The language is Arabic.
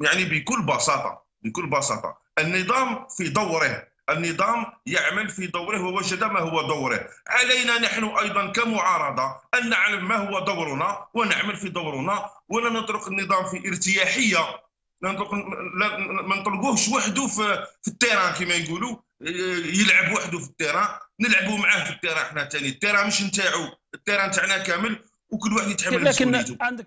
يعني بكل بساطة بكل بساطة. النظام في دوره النظام يعمل في دوره ووجد ما هو دوره. علينا نحن أيضا كمعارضة أن نعلم ما هو دورنا ونعمل في دورنا ولا نترك النظام في ارتياحية. ما نطلقوهش وحده في, في ال terrain كما يقولوا. يلعب وحده في ال terrain نلعبوا معاه في ال terrain إحنا ثاني ال terrain مش نتاعو ال terrain تاعنا كامل وكل واحد يتحمل لكن عندك